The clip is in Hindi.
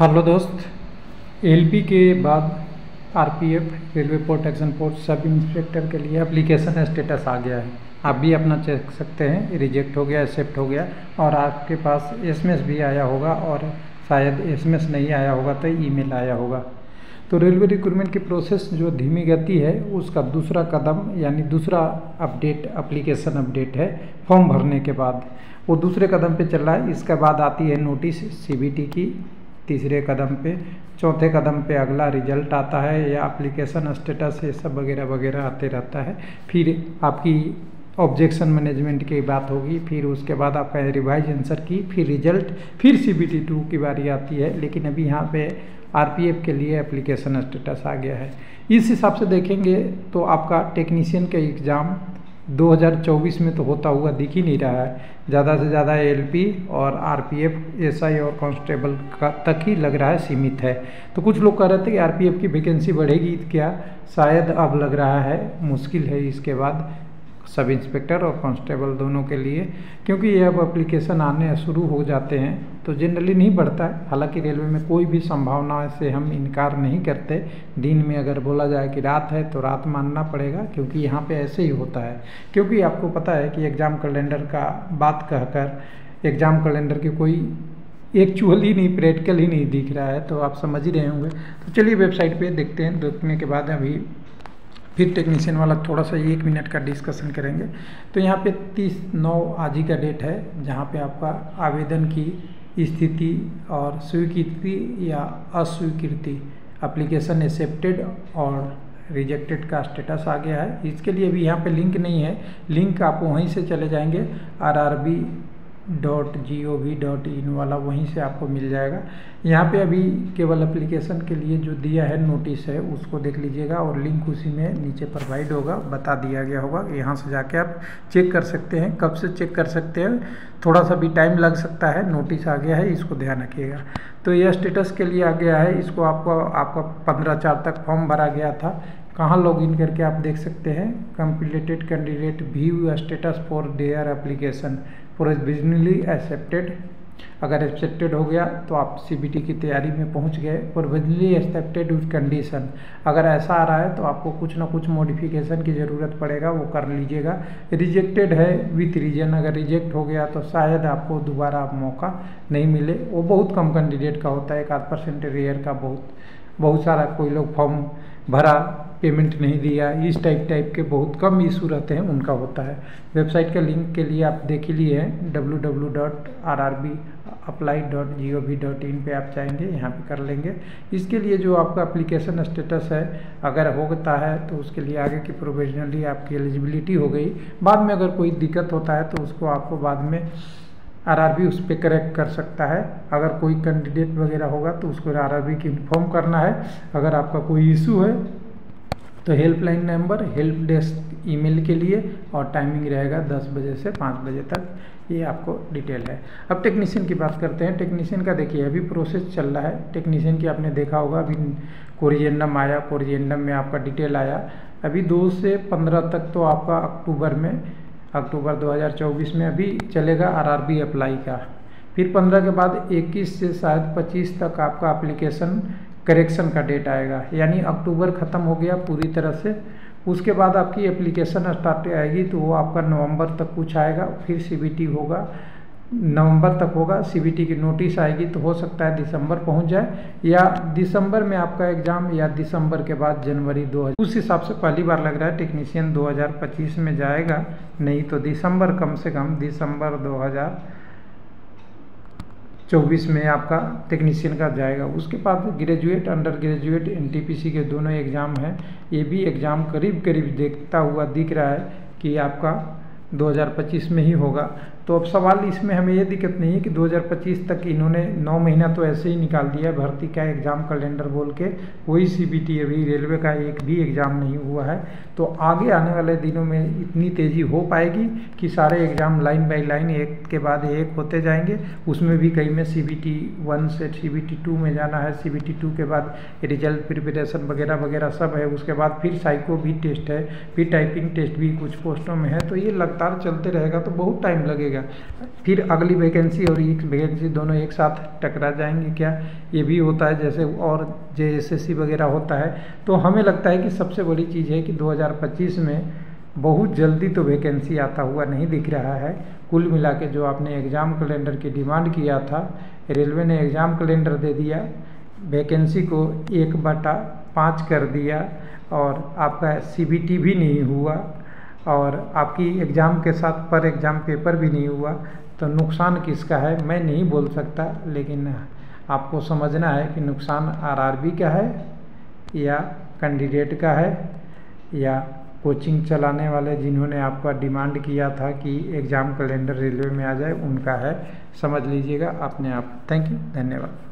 हेलो दोस्त, एलपी के बाद RPF, railway protection force sub inspector के लिए एप्लीकेशन स्टेटस आ गया है। आप भी अपना चेक सकते हैं रिजेक्ट हो गया एक्सेप्ट हो गया और आपके पास एसएमएस भी आया होगा और शायद एसएमएस नहीं आया होगा तो ईमेल आया होगा। तो रेलवे रिक्रूटमेंट की प्रोसेस जो धीमी गति है, उसका दूसरा कदम यानी दूसरा अपडेट अप्लीकेशन अपडेट है फॉर्म भरने के बाद। वो दूसरे कदम पे चल रहा है, इसके बाद आती है नोटिस सीबीटी की। तीसरे कदम पे, चौथे कदम पे अगला रिज़ल्ट आता है, या एप्लीकेशन स्टेटस ये सब वगैरह वगैरह आते रहता है। फिर आपकी ऑब्जेक्शन मैनेजमेंट की बात होगी, फिर उसके बाद आपका रिवाइज आंसर की, फिर रिज़ल्ट फिर सी बी टी टू की बारी आती है। लेकिन अभी यहाँ पे आर पी एफ़ के लिए एप्लीकेशन स्टेटस आ गया है। इस हिसाब से देखेंगे तो आपका टेक्नीशियन का एग्ज़ाम 2024 में तो होता हुआ दिख ही नहीं रहा है। ज़्यादा से ज़्यादा एलपी और आरपीएफ एसआई और कांस्टेबल का तक ही लग रहा है सीमित है। तो कुछ लोग कह रहे थे कि आरपीएफ की वैकेंसी बढ़ेगी, क्या? शायद अब लग रहा है, मुश्किल है इसके बाद। सब इंस्पेक्टर और कांस्टेबल दोनों के लिए, क्योंकि ये अब एप्लीकेशन आने शुरू हो जाते हैं तो जनरली नहीं बढ़ता है। हालाँकि रेलवे में कोई भी संभावना से हम इनकार नहीं करते। दिन में अगर बोला जाए कि रात है तो रात मानना पड़ेगा, क्योंकि यहाँ पे ऐसे ही होता है। क्योंकि आपको पता है कि एग्ज़ाम कैलेंडर का बात कहकर एग्ज़ाम कैलेंडर की कोई एक्चुअल ही नहीं प्रैक्टिकल ही नहीं दिख रहा है तो आप समझ ही रहे होंगे। तो चलिए वेबसाइट पे देखते हैं। देखने के बाद अभी फिर टेक्नीशियन वाला थोड़ा सा एक मिनट का डिस्कशन करेंगे। तो यहाँ पे तीस नौ आज ही का डेट है, जहाँ पे आपका आवेदन की स्थिति और स्वीकृति या अस्वीकृति एप्लीकेशन एक्सेप्टेड और रिजेक्टेड का स्टेटस आ गया है। इसके लिए भी यहाँ पे लिंक नहीं है। लिंक आप वहीं से चले जाएँगे R R B dot G O V dot in वाला वहीं से आपको मिल जाएगा। यहाँ पे अभी केवल एप्लीकेशन के लिए जो दिया है नोटिस है, उसको देख लीजिएगा और लिंक उसी में नीचे प्रोवाइड होगा, बता दिया गया होगा। यहाँ से जाके आप चेक कर सकते हैं। कब से चेक कर सकते हैं? थोड़ा सा भी टाइम लग सकता है। नोटिस आ गया है, इसको ध्यान रखिएगा। तो यह स्टेटस के लिए आ गया है। इसको आपको, आपका पंद्रह चार तक फॉर्म भरा गया था। कहाँ लॉग इन करके आप देख सकते हैं। Completed candidate view status for their application provisionally accepted अगर एक्सेप्टेड हो गया तो आप सीबीटी की तैयारी में पहुँच गए प्रोविजनली एक्सेप्टेड विथ कंडीशन अगर ऐसा आ रहा है तो आपको कुछ ना कुछ मॉडिफिकेशन की ज़रूरत पड़ेगा, वो कर लीजिएगा। रिजेक्टेड है विथ रीजन अगर रिजेक्ट हो गया तो शायद आपको दोबारा आप मौका नहीं मिले। वो बहुत कम कैंडिडेट का होता है, एक आध परसेंट रेयर का बहुत बहुत सारा कोई लोग फॉर्म भरा पेमेंट नहीं दिया, इस टाइप टाइप के बहुत कम इशू रहते हैं, उनका होता है। वेबसाइट का लिंक के लिए आप देख ही लिए हैं W W dot R R B apply dot G O V dot in पर आप चाहेंगे यहाँ पे कर लेंगे। इसके लिए जो आपका एप्लीकेशन स्टेटस है, अगर होता है तो उसके लिए आगे की प्रोविजनली आपकी एलिजिबिलिटी हो गई। बाद में अगर कोई दिक्कत होता है तो उसको आपको बाद में आरआरबी उस पर करेक्ट कर सकता है। अगर कोई कैंडिडेट वगैरह होगा तो उसको आरआरबी की इन्फॉर्म करना है। अगर आपका कोई इशू है तो helpline number help desk email के लिए और टाइमिंग रहेगा 10 बजे से 5 बजे तक, ये आपको डिटेल है। अब टेक्नीशियन की बात करते हैं। टेक्नीशियन का देखिए, अभी प्रोसेस चल रहा है। टेक्नीशियन की आपने देखा होगा, अभी कोरिजेंडम आया कोरिजेंडम में आपका डिटेल आया। अभी दो से पंद्रह तक तो आपका अक्टूबर में, अक्टूबर 2024 में अभी चलेगा आरआरबी अप्लाई का। फिर 15 के बाद 21 से शायद 25 तक आपका एप्लीकेशन करेक्शन का डेट आएगा। यानी अक्टूबर ख़त्म हो गया पूरी तरह से। उसके बाद आपकी एप्लीकेशन स्टार्ट आएगी तो वो आपका नवंबर तक कुछ आएगा, फिर सीबीटी होगा। नवंबर तक होगा सीबीटी की नोटिस आएगी तो हो सकता है दिसंबर पहुँच जाए, या दिसंबर में आपका एग्ज़ाम या दिसंबर के बाद जनवरी दो उस हिसाब से पहली बार लग रहा है टेक्नीशियन 2025 में जाएगा, नहीं तो दिसंबर कम से कम दिसंबर 2024 में आपका टेक्नीशियन का जाएगा। उसके बाद ग्रेजुएट अंडर ग्रेजुएट एनटीपीसी के दोनों एग्ज़ाम हैं। ये भी एग्ज़ाम करीब करीब देखता हुआ दिख रहा है कि आपका 2025 में ही होगा। तो अब सवाल इसमें हमें ये दिक्कत नहीं है कि 2025 तक इन्होंने नौ महीना तो ऐसे ही निकाल दिया भर्ती का एग्ज़ाम कैलेंडर बोल के कोई सी बी टी अभी रेलवे का एक भी एग्ज़ाम नहीं हुआ है। तो आगे आने वाले दिनों में इतनी तेज़ी हो पाएगी कि सारे एग्ज़ाम लाइन बाई लाइन एक के बाद एक होते जाएँगे। उसमें भी कई में सी बी टी वन से सी बी टी टू में जाना है। सी बी टी टू के बाद रिज़ल्ट प्रिपरेशन वगैरह वगैरह सब है। उसके बाद फिर साइको भी टेस्ट है, फिर टाइपिंग टेस्ट भी कुछ पोस्टों में है। तो ये लगातार चलते रहेगा तो बहुत टाइम लगेगा। लीजिएगा फिर अगली वैकेंसी और एक वैकेंसी दोनों एक साथ टकरा जाएँगे क्या? ये भी होता है, जैसे और जे एस वगैरह होता है। तो हमें लगता है कि सबसे बड़ी चीज़ है कि 2025 में बहुत जल्दी तो वैकेंसी आता हुआ नहीं दिख रहा है। कुल मिला के जो आपने एग्ज़ाम कैलेंडर की डिमांड किया था रेलवे ने एग्ज़ाम कैलेंडर दे दिया वैकेंसी को एक बटा पाँच कर दिया और आपका सीबीटी भी नहीं हुआ। और आपकी एग्ज़ाम के साथ पर एग्ज़ाम पेपर भी नहीं हुआ तो नुकसान किसका है, मैं नहीं बोल सकता, लेकिन आपको समझना है कि नुकसान आरआरबी का है, या कैंडिडेट का है, या कोचिंग चलाने वाले जिन्होंने आपका डिमांड किया था कि एग्ज़ाम कैलेंडर रेलवे में आ जाए, उनका है। समझ लीजिएगा अपने आप। थैंक यू धन्यवाद।